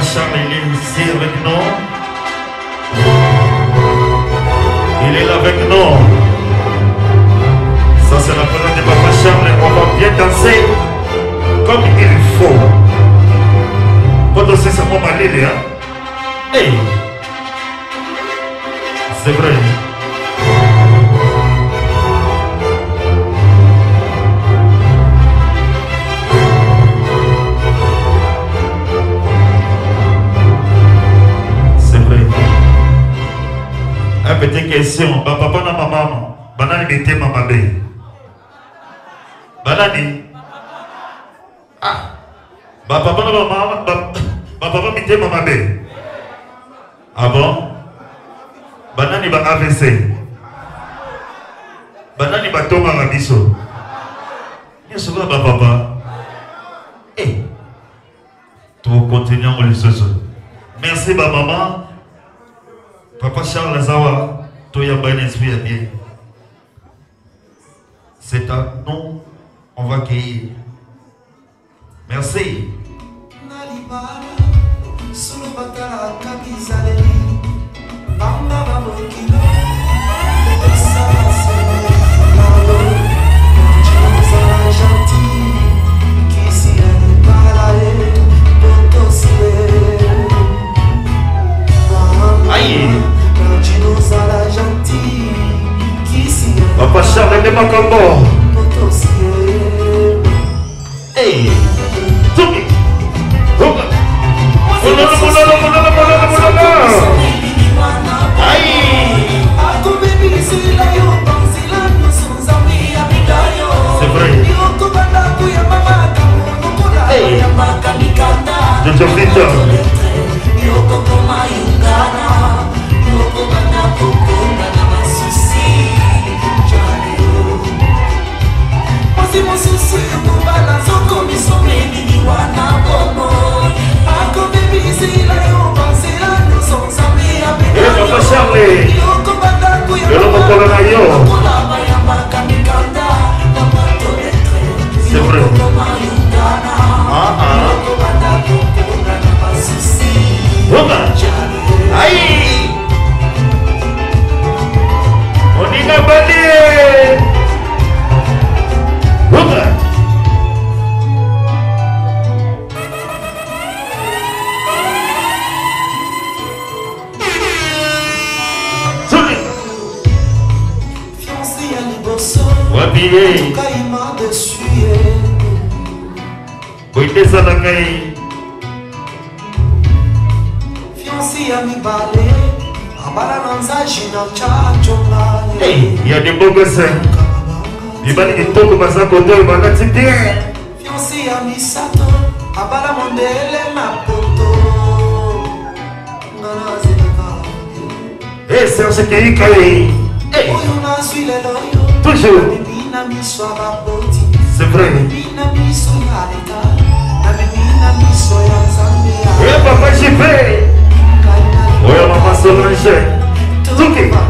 il est avec nous. Il est là avec nous. Ça, c'est la parole de Papa Charles. On va bien danser comme il faut. Votre danser, c'est mon malé, hein. Hey! C'est vrai. question bapapa na mamama banani mitema mabe banani ah bapapa na bamama bapapa mitema mabe ah bon banani ba avc banani batongaka biso nyonso kaka bapapa e eh. tokontinue yango lisusu merci bamama papa charles azawa Toi Toya Benesuya bien. C'est un nom qu'on va cueillir. Merci. Solo bakala kabisa leli, bamba bamba ki. a passare le macambò ehi zumbi zumbi buonanotte buonanotte buonanotte buonanotte un Jajafita Yoko koma yungana Yoko bana koko nakoki mosusu ekobala nzoko misome nini wana bomo akobebisila eh, yo banzela nyonso nzambe apeokobandako yalokola bayambaka mikanda na matoetokomayungana ah, ah. okobandako mpona na basusi oninga balie kobesa libali kitoko baza kote oyo balati te fiansi ya misato abala mondele na poto ngana azelaka e serge keika e oyo nazwi lelo yo toujours na miso ya baboti c'est vrai na miso ya leta na miso ya nzambe e papa jipe oyo mama solange tuki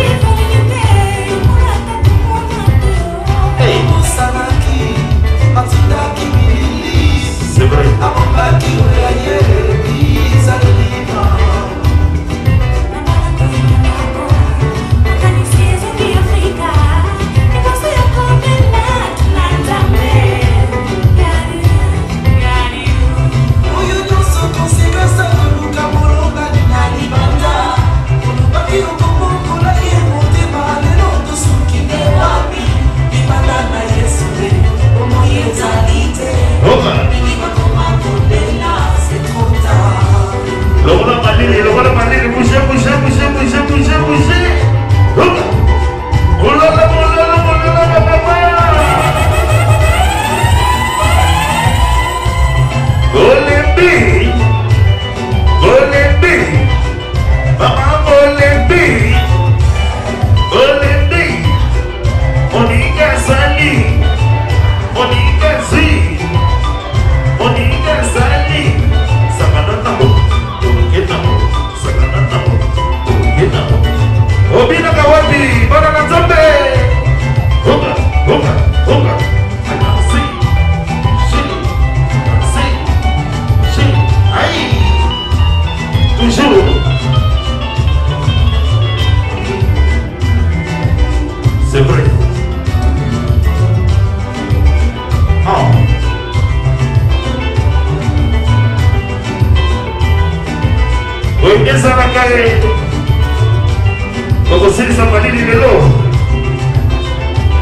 sing somebody in the love.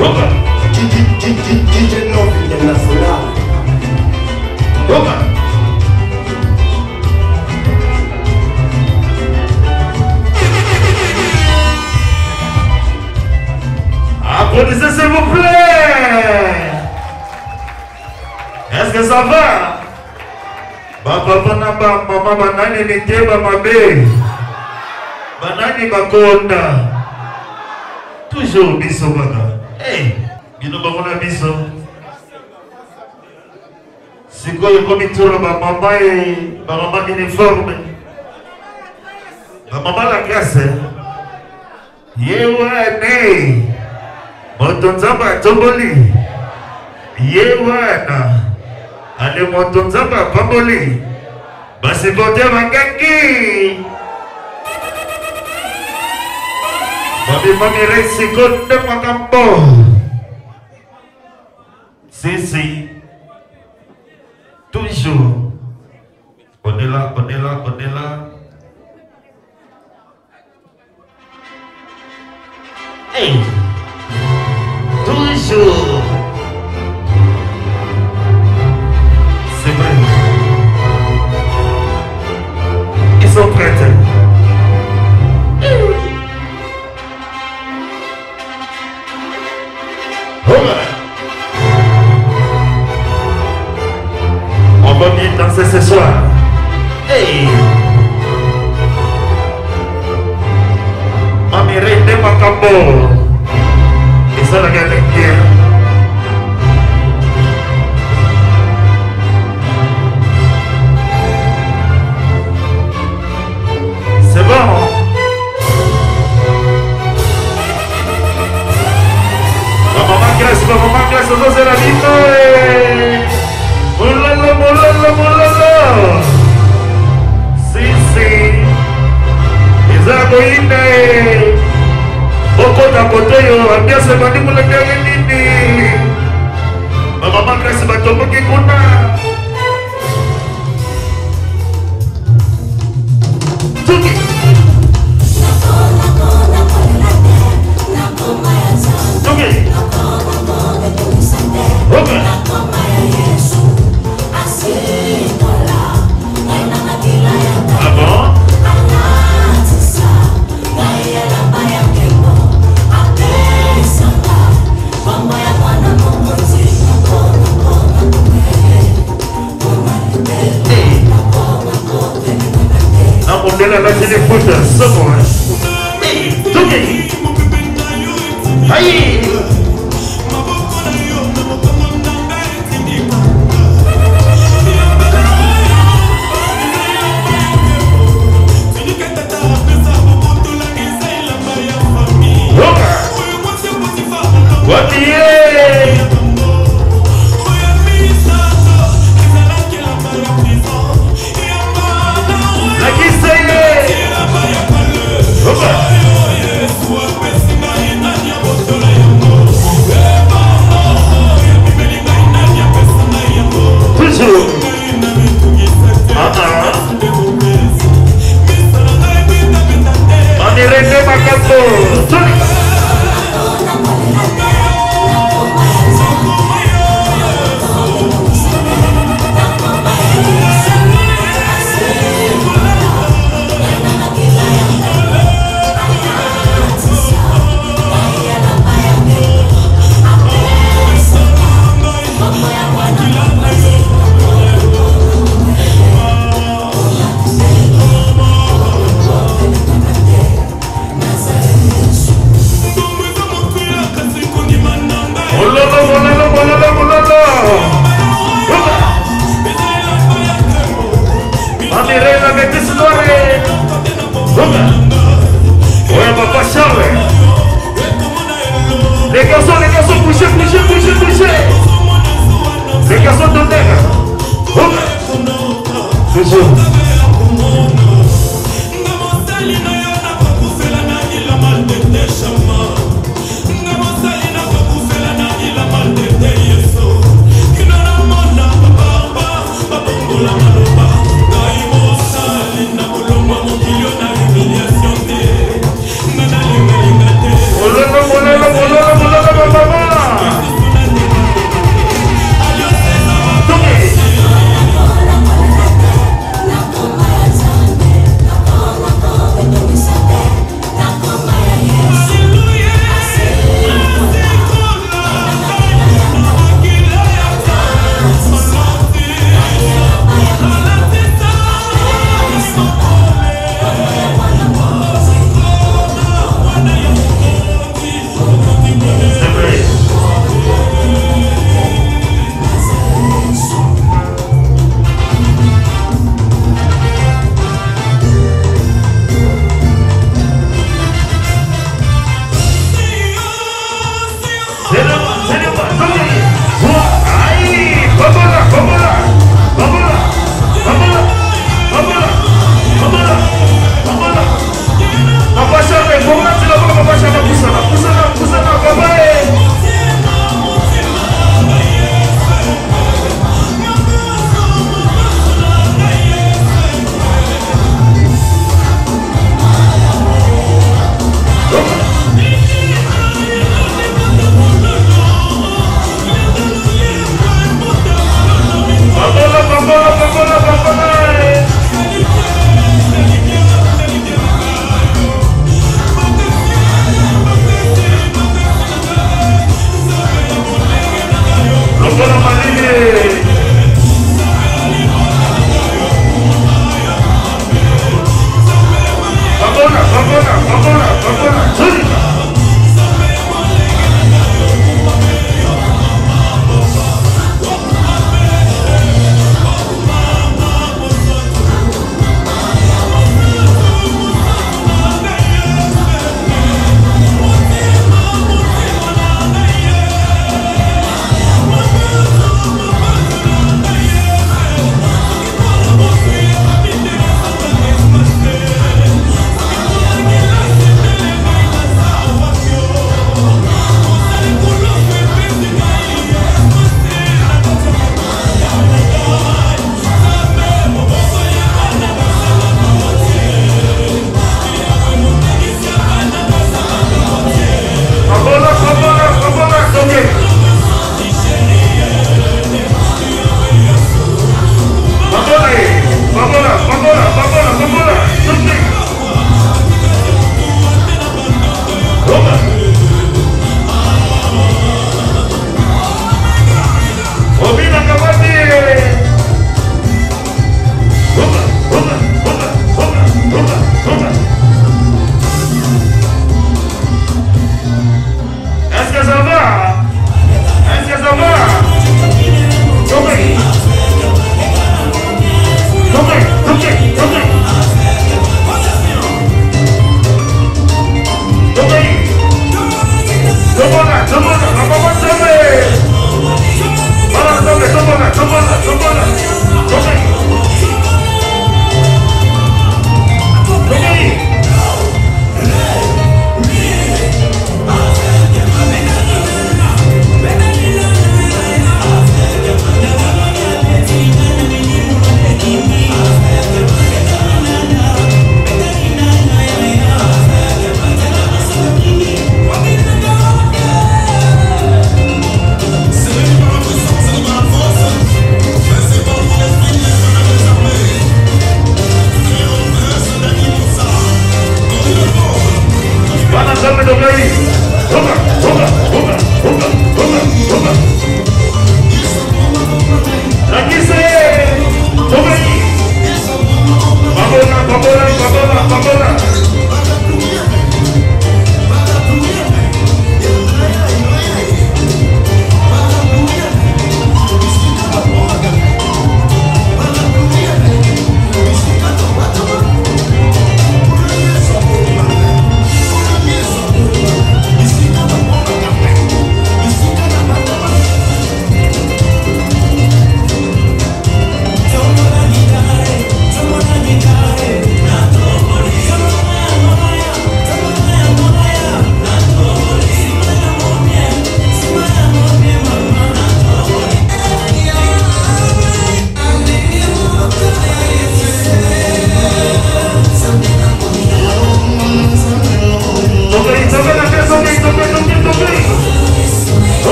Rumba. DJ Love International. Rumba. Applaudissez s'il vous plaît. Est-ce que ça va? bapapa na bamama banani miteba mabe banani bakonda toujours biso kaka eh, bino bango na biso sikoyo ekomi tolo bamama e bamama uniforme bamama na klase ye wane moto nzambe atomboli ye wana ale moto nzambe apamboli baseporter bangangi Tapi mengiring si kundem mengempuh Sisi Tujuh Bendela, bendela, bendela hey, eh. Tujuh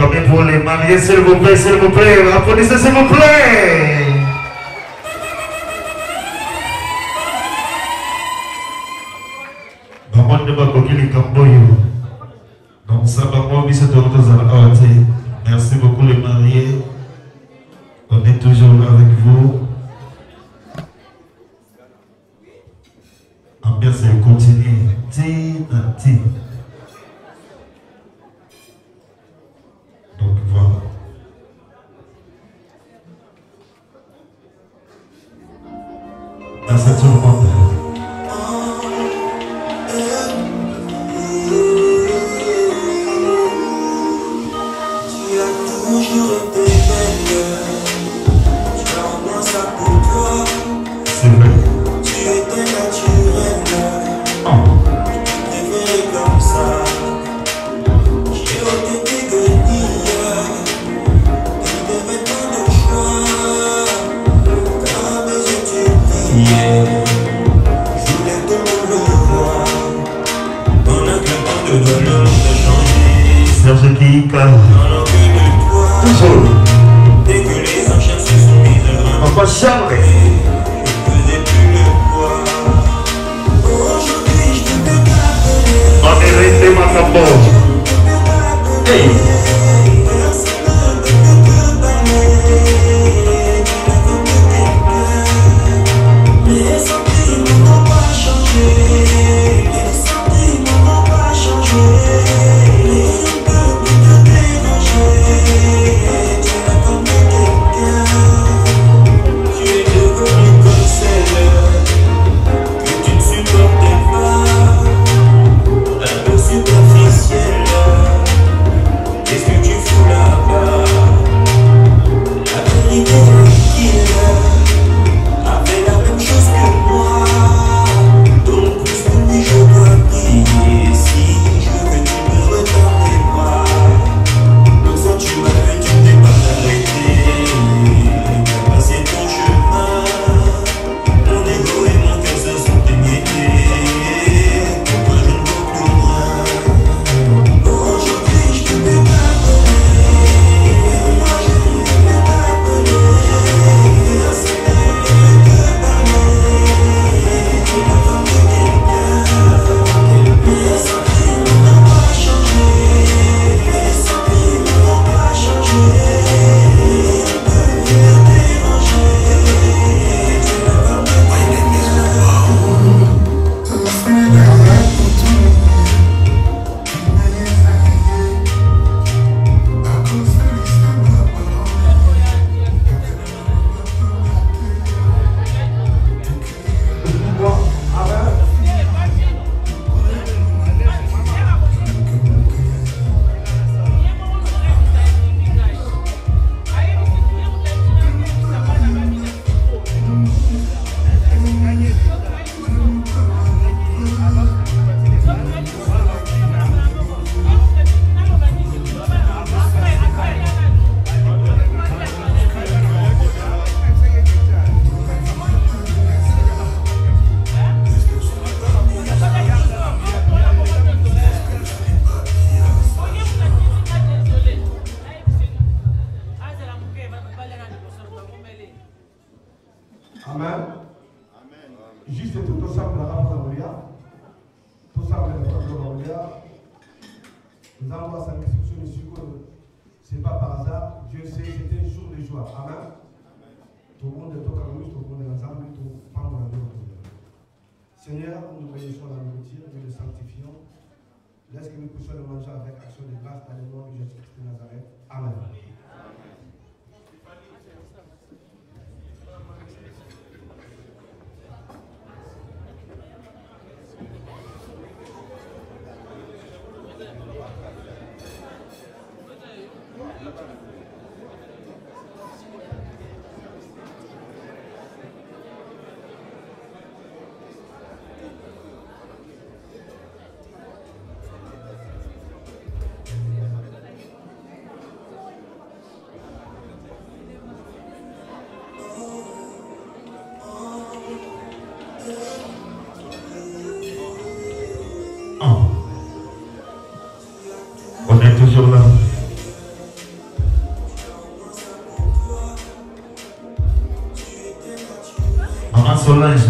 Comme vous les mariés, s'il vous plaît, s'il vous plaît, applaudissez s'il vous plaît. Ei! Romans